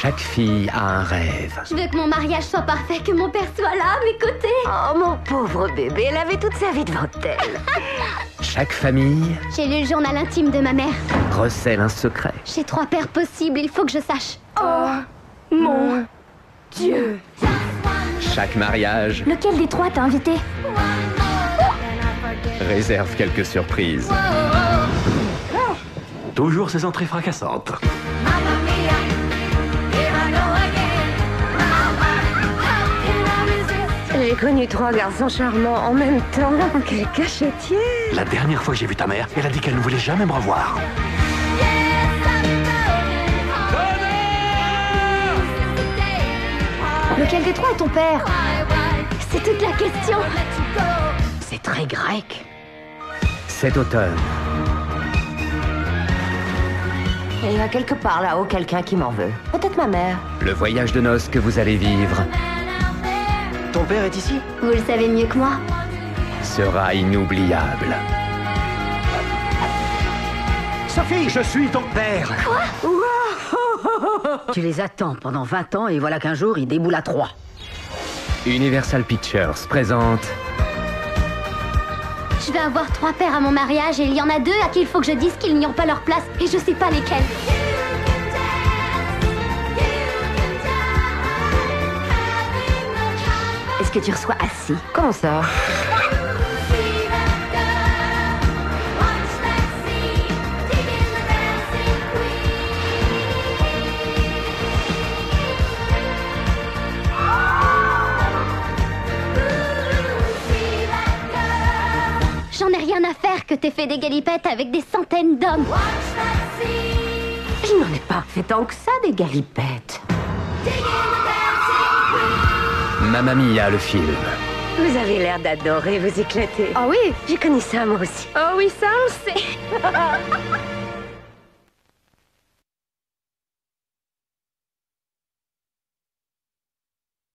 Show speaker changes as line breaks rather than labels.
Chaque fille a un rêve.
Je veux que mon mariage soit parfait, que mon père soit là, à mes côtés.
Oh, mon pauvre bébé, elle avait toute sa vie devant elle.
Chaque famille
J'ai lu le journal intime de ma mère.
recèle un secret.
J'ai trois pères possibles, il faut que je sache.
Mon Dieu.
Chaque mariage
Lequel des trois t'a invité?
réserve quelques surprises.
Toujours ces entrées fracassantes.
J'ai connu trois garçons charmants en même temps. Quel cachetier.
La dernière fois que j'ai vu ta mère, elle a dit qu'elle ne voulait jamais me revoir.
Lequel des trois est ton père C'est toute la question.
C'est très grec.
Cet automne,
Il y a quelque part là-haut quelqu'un qui m'en veut. Peut-être ma mère.
le voyage de noces que vous allez vivre
Ton père est ici
Vous le savez mieux que moi.
sera inoubliable.
Sophie, je suis ton père
Tu les attends pendant 20 ans et voilà qu'un jour, ils déboulent à 3.
Universal Pictures présente
Je vais avoir trois pères à mon mariage et il y en a deux à qui il faut que je dise qu'ils n'y ont pas leur place et je sais pas lesquels.
Est-ce que tu reçois assis? Comment ça?
J'en ai rien à faire que t'aies fait des galipettes avec des centaines d'hommes.
Je n'en ai pas fait tant que ça des galipettes.
Mamma Mia le film.
Vous avez l'air d'adorer vous éclater.
Ah oui
J'ai connu ça moi aussi.
Oh oui, ça on le sait.